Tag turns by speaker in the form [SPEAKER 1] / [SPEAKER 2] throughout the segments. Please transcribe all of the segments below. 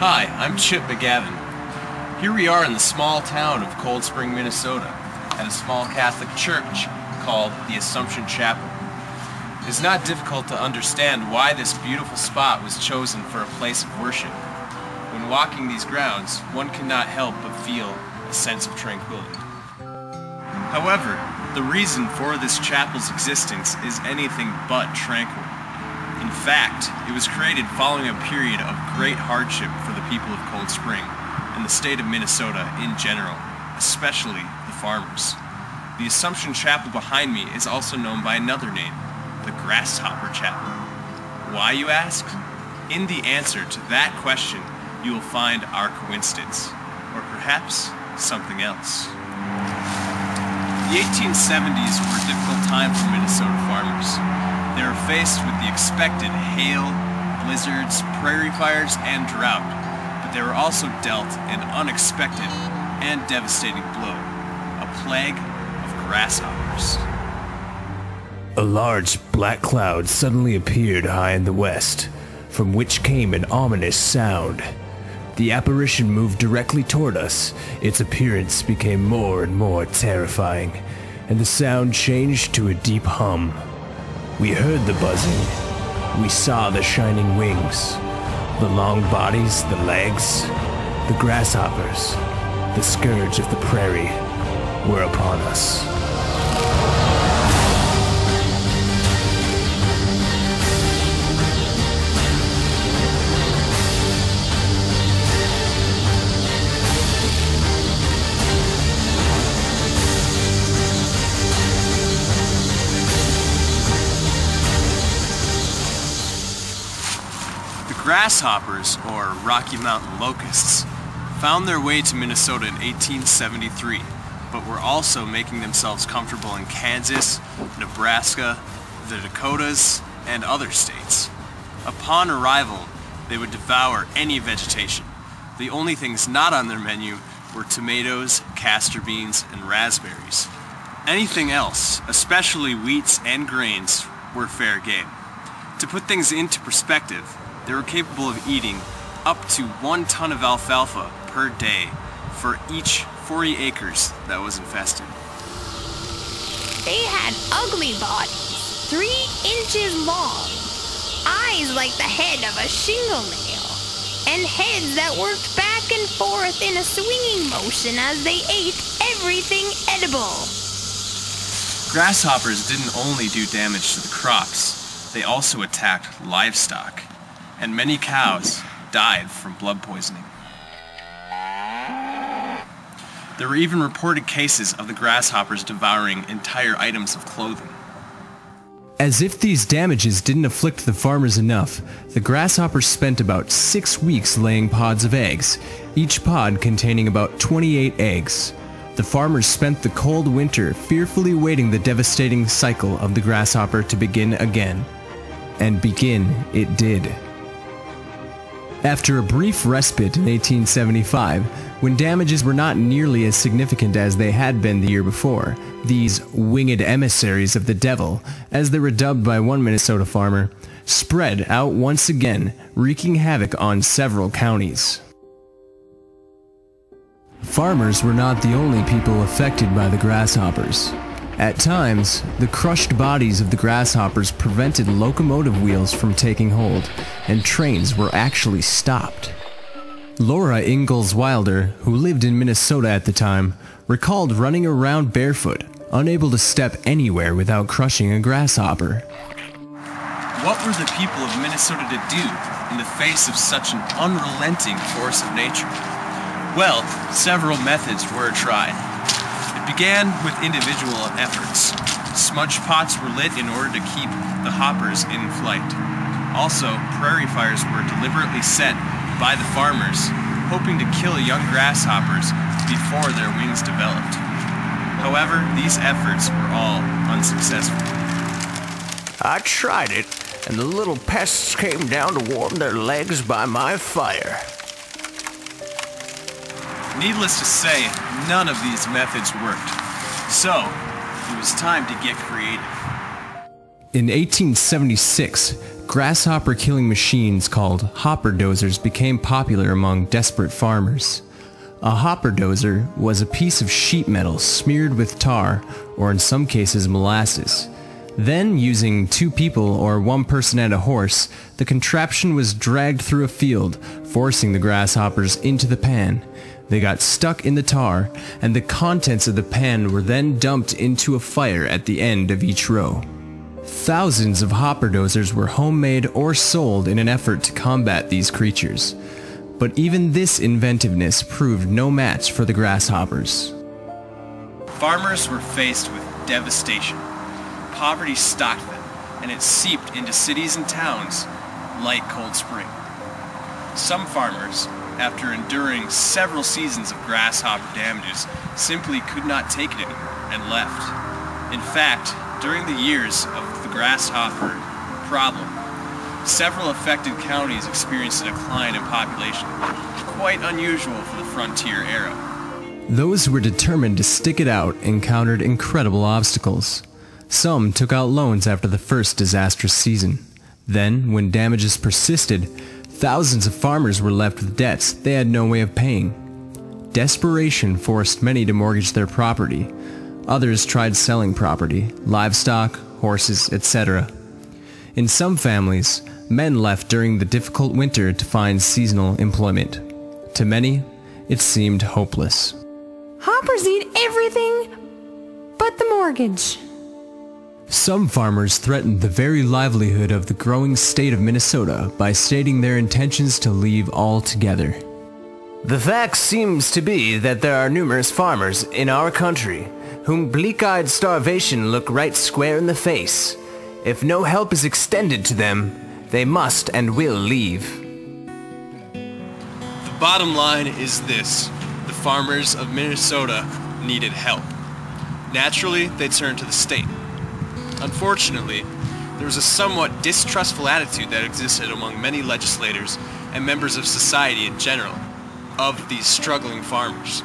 [SPEAKER 1] Hi, I'm Chip McGavin. Here we are in the small town of Cold Spring, Minnesota, at a small Catholic church called the Assumption Chapel. It is not difficult to understand why this beautiful spot was chosen for a place of worship. When walking these grounds, one cannot help but feel a sense of tranquility. However, the reason for this chapel's existence is anything but tranquil. Fact, it was created following a period of great hardship for the people of Cold Spring and the state of Minnesota in general, especially the farmers. The Assumption Chapel behind me is also known by another name, the Grasshopper Chapel. Why, you ask? In the answer to that question, you will find our coincidence, or perhaps something else. The 1870s were a difficult time for Minnesota farmers. They were faced with the expected hail, blizzards, prairie fires, and drought, but they were also dealt an unexpected and devastating blow, a plague of grasshoppers.
[SPEAKER 2] A large black cloud suddenly appeared high in the west, from which came an ominous sound. The apparition moved directly toward us. Its appearance became more and more terrifying, and the sound changed to a deep hum. We heard the buzzing. We saw the shining wings, the long bodies, the legs, the grasshoppers, the scourge of the prairie were upon us.
[SPEAKER 1] Grasshoppers, or Rocky Mountain locusts, found their way to Minnesota in 1873, but were also making themselves comfortable in Kansas, Nebraska, the Dakotas, and other states. Upon arrival, they would devour any vegetation. The only things not on their menu were tomatoes, castor beans, and raspberries. Anything else, especially wheats and grains, were fair game. To put things into perspective, they were capable of eating up to one ton of alfalfa per day for each 40 acres that was infested.
[SPEAKER 3] They had ugly bodies, three inches long, eyes like the head of a shingle nail, and heads that worked back and forth in a swinging motion as they ate everything edible.
[SPEAKER 1] Grasshoppers didn't only do damage to the crops, they also attacked livestock, and many cows died from blood poisoning. There were even reported cases of the grasshoppers devouring entire items of clothing.
[SPEAKER 2] As if these damages didn't afflict the farmers enough, the grasshoppers spent about six weeks laying pods of eggs, each pod containing about 28 eggs. The farmers spent the cold winter fearfully waiting the devastating cycle of the grasshopper to begin again. And begin it did. After a brief respite in 1875, when damages were not nearly as significant as they had been the year before, these winged emissaries of the devil, as they were dubbed by one Minnesota farmer, spread out once again, wreaking havoc on several counties. Farmers were not the only people affected by the grasshoppers. At times, the crushed bodies of the grasshoppers prevented locomotive wheels from taking hold, and trains were actually stopped. Laura Ingalls Wilder, who lived in Minnesota at the time, recalled running around barefoot, unable to step anywhere without crushing a grasshopper.
[SPEAKER 1] What were the people of Minnesota to do in the face of such an unrelenting force of nature? Well, several methods were tried. Began with individual efforts. Smudge pots were lit in order to keep the hoppers in flight. Also, prairie fires were deliberately set by the farmers, hoping to kill young grasshoppers before their wings developed. However, these efforts were all unsuccessful.
[SPEAKER 4] I tried it, and the little pests came down to warm their legs by my fire.
[SPEAKER 1] Needless to say, none of these methods worked. So, it was time to get creative.
[SPEAKER 2] In 1876, grasshopper killing machines called hopper dozers became popular among desperate farmers. A hopper dozer was a piece of sheet metal smeared with tar, or in some cases molasses. Then, using two people or one person and a horse, the contraption was dragged through a field, forcing the grasshoppers into the pan. They got stuck in the tar, and the contents of the pan were then dumped into a fire at the end of each row. Thousands of hopper dozers were homemade or sold in an effort to combat these creatures. But even this inventiveness proved no match for the grasshoppers.
[SPEAKER 1] Farmers were faced with devastation. Poverty stalked them, and it seeped into cities and towns like Cold Spring. Some farmers, after enduring several seasons of grasshopper damages, simply could not take it anymore and left. In fact, during the years of the grasshopper problem, several affected counties experienced a decline in population, quite unusual for the frontier era.
[SPEAKER 2] Those who were determined to stick it out encountered incredible obstacles. Some took out loans after the first disastrous season. Then, when damages persisted, thousands of farmers were left with debts they had no way of paying. Desperation forced many to mortgage their property. Others tried selling property, livestock, horses, etc. In some families, men left during the difficult winter to find seasonal employment. To many, it seemed hopeless.
[SPEAKER 3] Hoppers eat everything but the mortgage.
[SPEAKER 2] Some farmers threatened the very livelihood of the growing state of Minnesota by stating their intentions to leave altogether.
[SPEAKER 4] The fact seems to be that there are numerous farmers in our country whom bleak-eyed starvation look right square in the face. If no help is extended to them, they must and will leave.
[SPEAKER 1] The bottom line is this. The farmers of Minnesota needed help. Naturally, they turned to the state. Unfortunately, there was a somewhat distrustful attitude that existed among many legislators and members of society in general of these struggling farmers.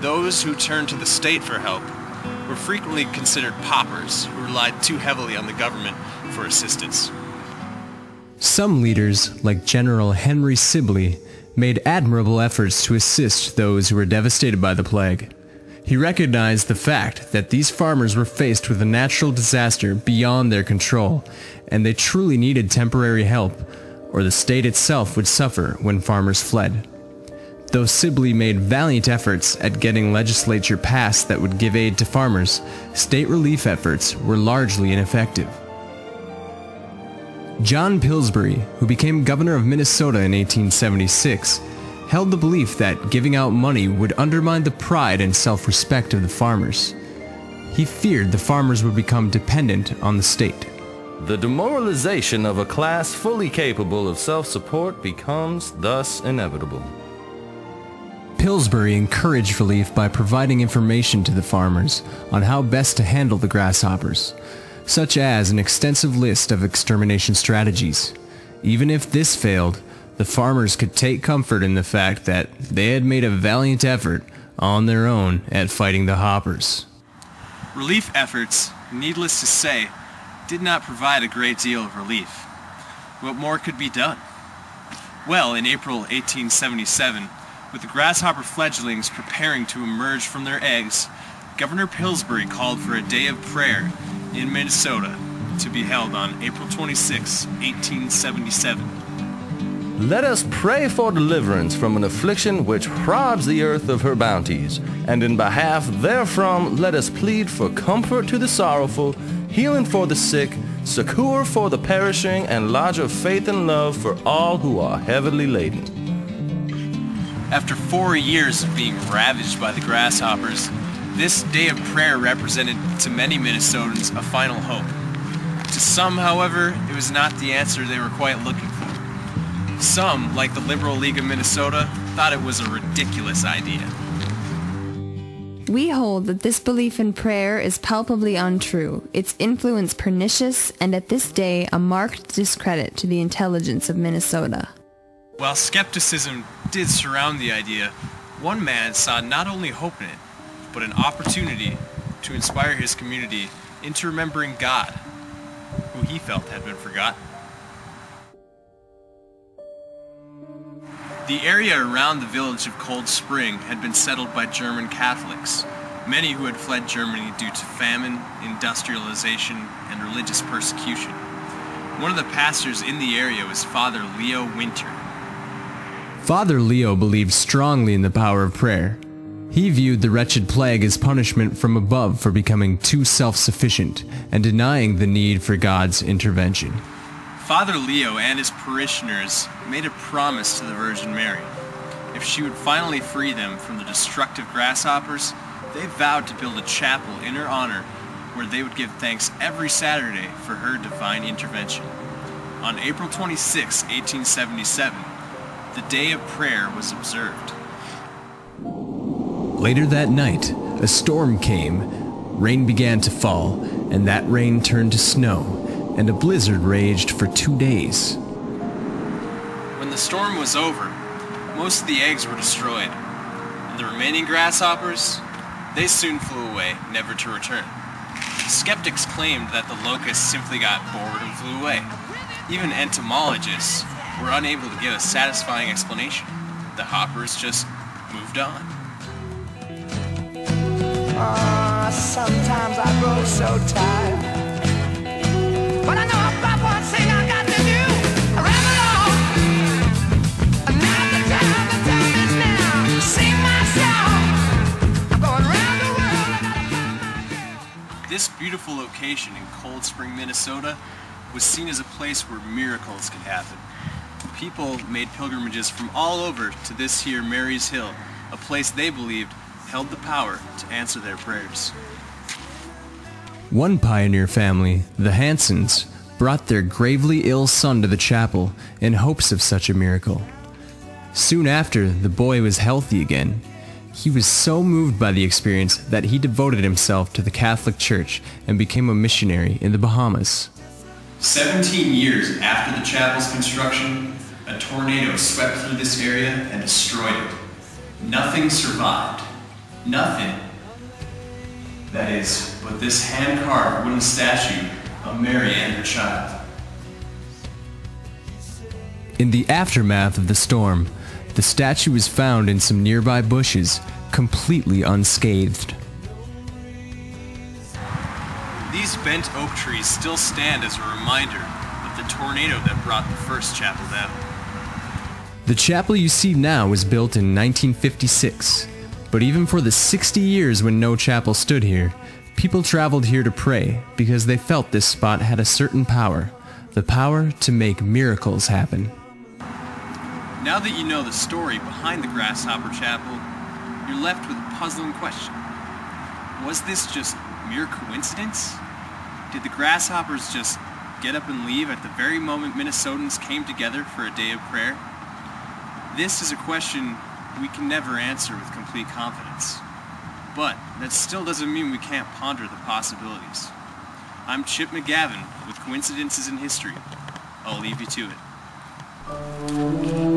[SPEAKER 1] Those who turned to the state for help were frequently considered paupers who relied too heavily on the government for assistance.
[SPEAKER 2] Some leaders, like General Henry Sibley, made admirable efforts to assist those who were devastated by the plague. He recognized the fact that these farmers were faced with a natural disaster beyond their control, and they truly needed temporary help, or the state itself would suffer when farmers fled. Though Sibley made valiant efforts at getting legislature passed that would give aid to farmers, state relief efforts were largely ineffective. John Pillsbury, who became governor of Minnesota in 1876, held the belief that giving out money would undermine the pride and self-respect of the farmers. He feared the farmers would become dependent on the state.
[SPEAKER 5] The demoralization of a class fully capable of self-support becomes thus inevitable.
[SPEAKER 2] Pillsbury encouraged relief by providing information to the farmers on how best to handle the grasshoppers, such as an extensive list of extermination strategies. Even if this failed, the farmers could take comfort in the fact that they had made a valiant effort on their own at fighting the hoppers.
[SPEAKER 1] Relief efforts, needless to say, did not provide a great deal of relief. What more could be done? Well, in April 1877, with the grasshopper fledglings preparing to emerge from their eggs, Governor Pillsbury called for a day of prayer in Minnesota to be held on April 26, 1877.
[SPEAKER 5] Let us pray for deliverance from an affliction which robs the earth of her bounties, and in behalf therefrom let us plead for comfort to the sorrowful, healing for the sick, succor for the perishing, and lodge of faith and love for all who are heavily laden.
[SPEAKER 1] After four years of being ravaged by the grasshoppers, this day of prayer represented to many Minnesotans a final hope. To some, however, it was not the answer they were quite looking for. Some, like the Liberal League of Minnesota, thought it was a ridiculous idea.
[SPEAKER 3] We hold that this belief in prayer is palpably untrue, its influence pernicious, and at this day a marked discredit to the intelligence of Minnesota.
[SPEAKER 1] While skepticism did surround the idea, one man saw not only hope in it, but an opportunity to inspire his community into remembering God, who he felt had been forgotten. The area around the village of Cold Spring had been settled by German Catholics, many who had fled Germany due to famine, industrialization, and religious persecution. One of the pastors in the area was Father Leo Winter.
[SPEAKER 2] Father Leo believed strongly in the power of prayer. He viewed the wretched plague as punishment from above for becoming too self-sufficient and denying the need for God's intervention.
[SPEAKER 1] Father Leo and his parishioners made a promise to the Virgin Mary. If she would finally free them from the destructive grasshoppers, they vowed to build a chapel in her honor where they would give thanks every Saturday for her divine intervention. On April 26, 1877, the day of prayer was observed.
[SPEAKER 2] Later that night, a storm came, rain began to fall, and that rain turned to snow, and a blizzard raged for two days.
[SPEAKER 1] When the storm was over, most of the eggs were destroyed, and the remaining grasshoppers, they soon flew away, never to return. Skeptics claimed that the locusts simply got bored and flew away. Even entomologists were unable to give a satisfying explanation. The hoppers just moved on.
[SPEAKER 6] Ah, sometimes I grow so tired.
[SPEAKER 1] This beautiful location in Cold Spring, Minnesota was seen as a place where miracles could happen. People made pilgrimages from all over to this here Mary's Hill, a place they believed held the power to answer their prayers.
[SPEAKER 2] One pioneer family, the Hansons, brought their gravely ill son to the chapel in hopes of such a miracle. Soon after, the boy was healthy again. He was so moved by the experience that he devoted himself to the Catholic Church and became a missionary in the Bahamas.
[SPEAKER 1] 17 years after the chapel's construction, a tornado swept through this area and destroyed it. Nothing survived. Nothing. That is, but this hand-carved wooden statue of Mary and her child.
[SPEAKER 2] In the aftermath of the storm, the statue was found in some nearby bushes, completely unscathed.
[SPEAKER 1] These bent oak trees still stand as a reminder of the tornado that brought the first chapel down.
[SPEAKER 2] The chapel you see now was built in 1956, but even for the 60 years when no chapel stood here, people traveled here to pray because they felt this spot had a certain power, the power to make miracles happen.
[SPEAKER 1] Now that you know the story behind the Grasshopper Chapel, you're left with a puzzling question. Was this just mere coincidence? Did the Grasshoppers just get up and leave at the very moment Minnesotans came together for a day of prayer? This is a question we can never answer with complete confidence. But that still doesn't mean we can't ponder the possibilities. I'm Chip McGavin with Coincidences in History. I'll leave you to it.